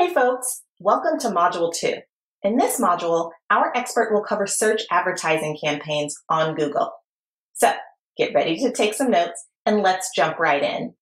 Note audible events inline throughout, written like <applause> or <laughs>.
Hey folks, welcome to Module 2. In this module, our expert will cover search advertising campaigns on Google. So get ready to take some notes and let's jump right in.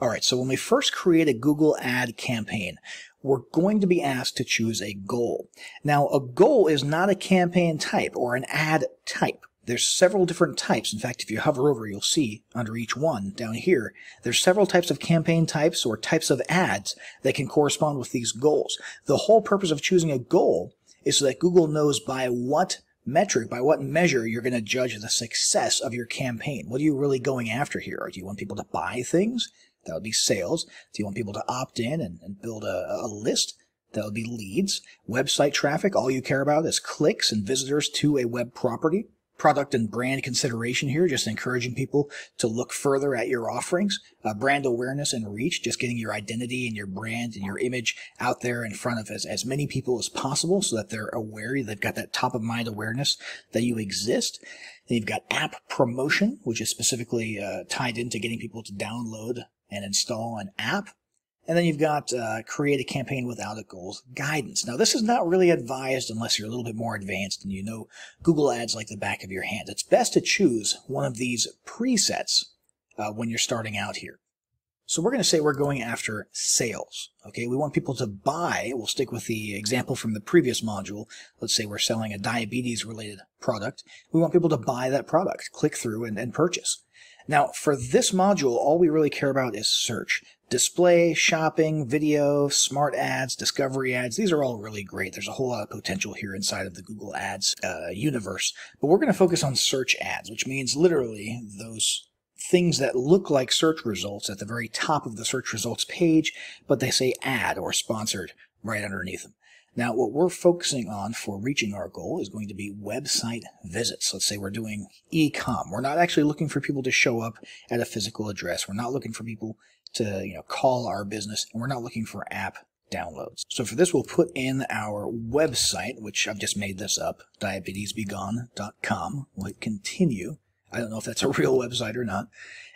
All right, so when we first create a Google ad campaign, we're going to be asked to choose a goal. Now, a goal is not a campaign type or an ad type. There's several different types. In fact, if you hover over, you'll see under each one down here, there's several types of campaign types or types of ads that can correspond with these goals. The whole purpose of choosing a goal is so that Google knows by what metric, by what measure you're going to judge the success of your campaign. What are you really going after here? Do you want people to buy things? That would be sales. Do you want people to opt in and, and build a, a list? That would be leads. Website traffic, all you care about is clicks and visitors to a web property product and brand consideration here, just encouraging people to look further at your offerings, uh, brand awareness and reach, just getting your identity and your brand and your image out there in front of as, as many people as possible so that they're aware, they've got that top of mind awareness that you exist. Then you've got app promotion, which is specifically uh, tied into getting people to download and install an app. And then you've got uh, create a campaign without a goals guidance. Now, this is not really advised unless you're a little bit more advanced and you know Google Ads like the back of your hand. It's best to choose one of these presets uh, when you're starting out here. So we're going to say we're going after sales. Okay, we want people to buy. We'll stick with the example from the previous module. Let's say we're selling a diabetes related product. We want people to buy that product, click through and, and purchase. Now, for this module, all we really care about is search. Display, shopping, video, smart ads, discovery ads, these are all really great. There's a whole lot of potential here inside of the Google Ads uh, universe. But we're going to focus on search ads, which means literally those things that look like search results at the very top of the search results page, but they say ad or sponsored right underneath them. Now, what we're focusing on for reaching our goal is going to be website visits. Let's say we're doing e-com. We're not actually looking for people to show up at a physical address. We're not looking for people to, you know, call our business, and we're not looking for app downloads. So for this, we'll put in our website, which I've just made this up, diabetesbegone.com. We'll hit continue. I don't know if that's a real <laughs> website or not.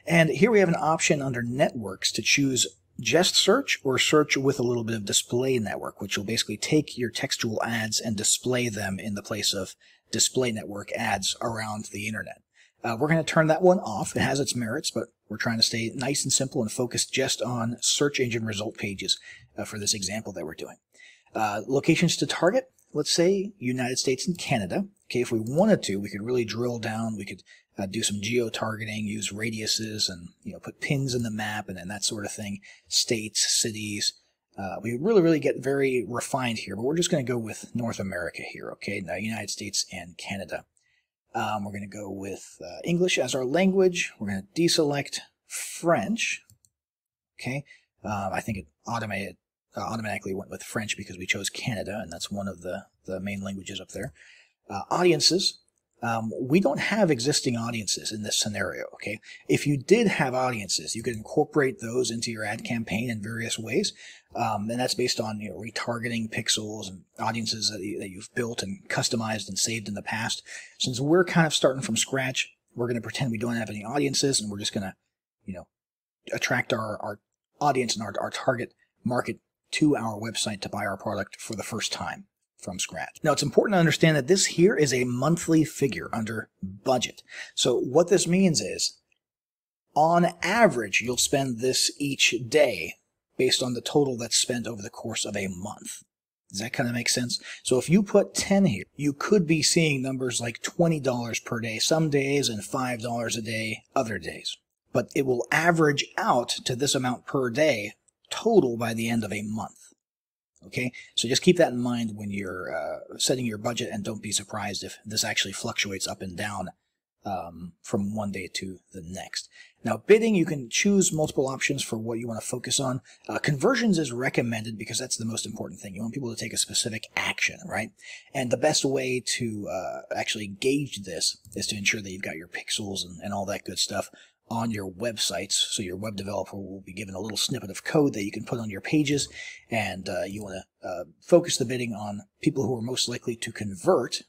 And here we have an option under networks to choose just search or search with a little bit of display network, which will basically take your textual ads and display them in the place of display network ads around the internet. Uh, we're going to turn that one off. It has its merits, but we're trying to stay nice and simple and focused just on search engine result pages uh, for this example that we're doing. Uh, locations to target, let's say United States and Canada. Okay, if we wanted to, we could really drill down. We could uh, do some geo targeting, use radiuses, and you know put pins in the map and, and that sort of thing. States, cities. Uh, we really, really get very refined here, but we're just going to go with North America here. Okay, now United States and Canada. Um, we're going to go with uh, English as our language. We're going to deselect French. Okay, um, I think it automated, uh, automatically went with French because we chose Canada, and that's one of the, the main languages up there. Uh, audiences, um, we don't have existing audiences in this scenario, okay? If you did have audiences, you could incorporate those into your ad campaign in various ways. Um, and that's based on you know, retargeting pixels and audiences that, you, that you've built and customized and saved in the past. Since we're kind of starting from scratch, we're going to pretend we don't have any audiences and we're just going to, you know, attract our, our audience and our, our target market to our website to buy our product for the first time from scratch. Now it's important to understand that this here is a monthly figure under budget. So what this means is on average, you'll spend this each day based on the total that's spent over the course of a month. Does that kind of make sense? So if you put 10 here, you could be seeing numbers like $20 per day some days and $5 a day other days. But it will average out to this amount per day total by the end of a month. Okay, so just keep that in mind when you're uh, setting your budget and don't be surprised if this actually fluctuates up and down um, from one day to the next. Now, bidding, you can choose multiple options for what you want to focus on. Uh, conversions is recommended because that's the most important thing. You want people to take a specific action, right? And the best way to uh, actually gauge this is to ensure that you've got your pixels and, and all that good stuff on your websites. So your web developer will be given a little snippet of code that you can put on your pages. And uh, you want to uh, focus the bidding on people who are most likely to convert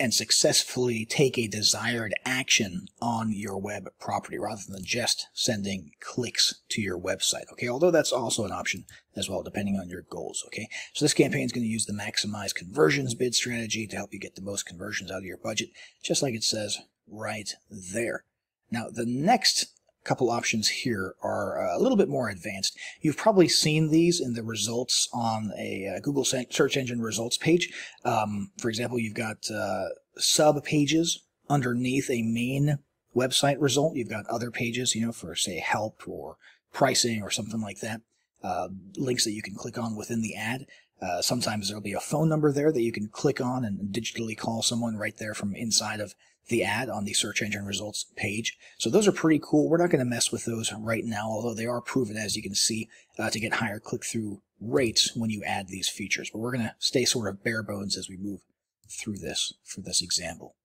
and successfully take a desired action on your web property rather than just sending clicks to your website. Okay, although that's also an option as well, depending on your goals. Okay, so this campaign is going to use the maximize conversions bid strategy to help you get the most conversions out of your budget, just like it says right there. Now, the next couple options here are uh, a little bit more advanced. You've probably seen these in the results on a uh, Google search engine results page. Um, for example, you've got uh, sub pages underneath a main website result. You've got other pages, you know, for say help or pricing or something like that. Uh, links that you can click on within the ad. Uh, sometimes there'll be a phone number there that you can click on and digitally call someone right there from inside of the ad on the search engine results page. So those are pretty cool. We're not going to mess with those right now, although they are proven, as you can see, uh, to get higher click-through rates when you add these features. But we're going to stay sort of bare bones as we move through this for this example.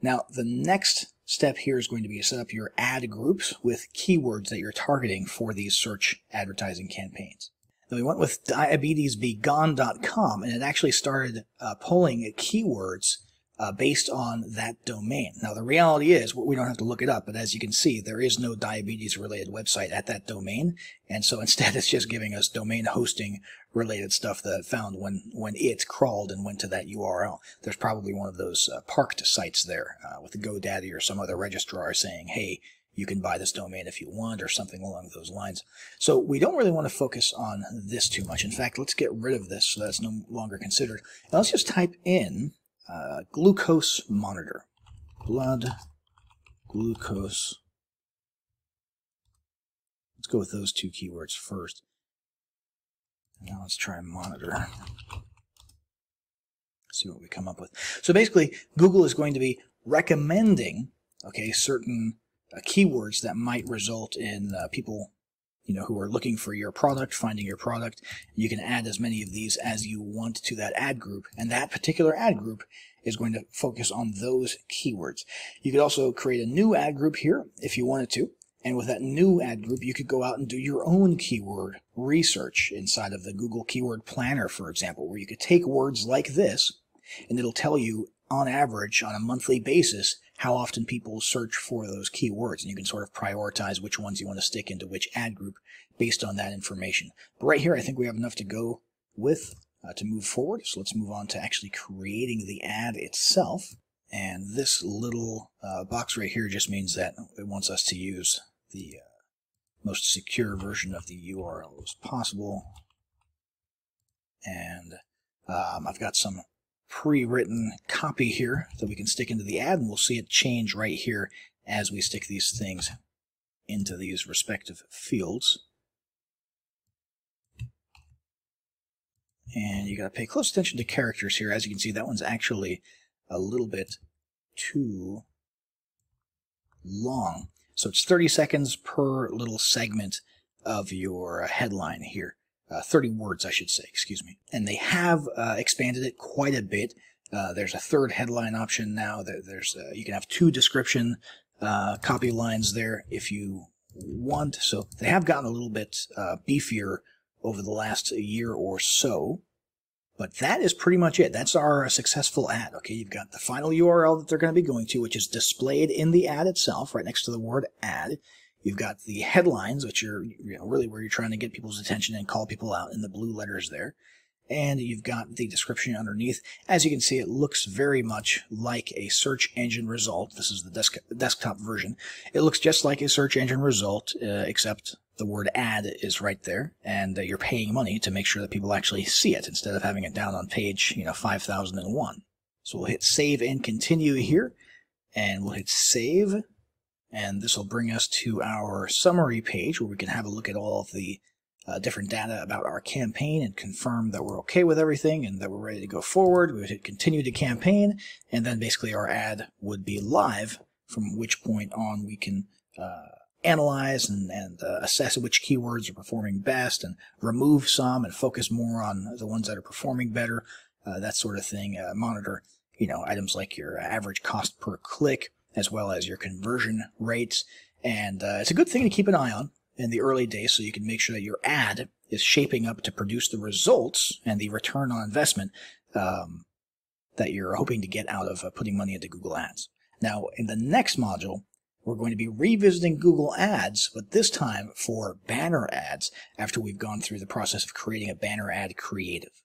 Now, the next step here is going to be to set up your ad groups with keywords that you're targeting for these search advertising campaigns. Then we went with diabetesbegone.com, and it actually started uh, pulling keywords uh, based on that domain. Now, the reality is, we don't have to look it up, but as you can see, there is no diabetes related website at that domain. And so <laughs> instead, it's just giving us domain hosting related stuff that it found when, when it crawled and went to that URL. There's probably one of those uh, parked sites there uh, with GoDaddy or some other registrar saying, hey, you can buy this domain if you want or something along those lines. So we don't really want to focus on this too much. In fact, let's get rid of this so that's no longer considered. And let's just type in uh, glucose monitor. Blood glucose. Let's go with those two keywords first. Now let's try monitor. See what we come up with. So basically, Google is going to be recommending, okay, certain uh, keywords that might result in uh, people you know, who are looking for your product, finding your product. You can add as many of these as you want to that ad group, and that particular ad group is going to focus on those keywords. You could also create a new ad group here if you wanted to, and with that new ad group, you could go out and do your own keyword research inside of the Google Keyword Planner, for example, where you could take words like this, and it'll tell you on average on a monthly basis how often people search for those keywords. And you can sort of prioritize which ones you want to stick into which ad group based on that information. But right here, I think we have enough to go with uh, to move forward. So let's move on to actually creating the ad itself. And this little uh, box right here just means that it wants us to use the uh, most secure version of the URL as possible. And um, I've got some pre-written copy here that we can stick into the ad and we'll see it change right here as we stick these things into these respective fields. And you got to pay close attention to characters here. As you can see, that one's actually a little bit too long. So it's 30 seconds per little segment of your headline here uh, 30 words, I should say, excuse me. And they have uh, expanded it quite a bit. Uh, there's a third headline option now. There's uh, you can have two description uh, copy lines there if you want. So they have gotten a little bit uh, beefier over the last year or so. But that is pretty much it. That's our successful ad. Okay, you've got the final URL that they're going to be going to, which is displayed in the ad itself, right next to the word ad. You've got the headlines, which are you know, really where you're trying to get people's attention and call people out in the blue letters there. And you've got the description underneath. As you can see, it looks very much like a search engine result. This is the desk desktop version. It looks just like a search engine result, uh, except the word ad is right there, and uh, you're paying money to make sure that people actually see it instead of having it down on page, you know, 5001. So we'll hit save and continue here, and we'll hit save, and this will bring us to our summary page where we can have a look at all of the uh, different data about our campaign and confirm that we're okay with everything and that we're ready to go forward. We would hit continue to campaign, and then basically our ad would be live, from which point on we can uh, analyze and, and uh, assess which keywords are performing best and remove some and focus more on the ones that are performing better, uh, that sort of thing. Uh, monitor, you know, items like your average cost per click, as well as your conversion rates. And uh, it's a good thing to keep an eye on in the early days so you can make sure that your ad is shaping up to produce the results and the return on investment um, that you're hoping to get out of uh, putting money into Google Ads. Now, in the next module, we're going to be revisiting Google Ads, but this time for banner ads after we've gone through the process of creating a banner ad creative.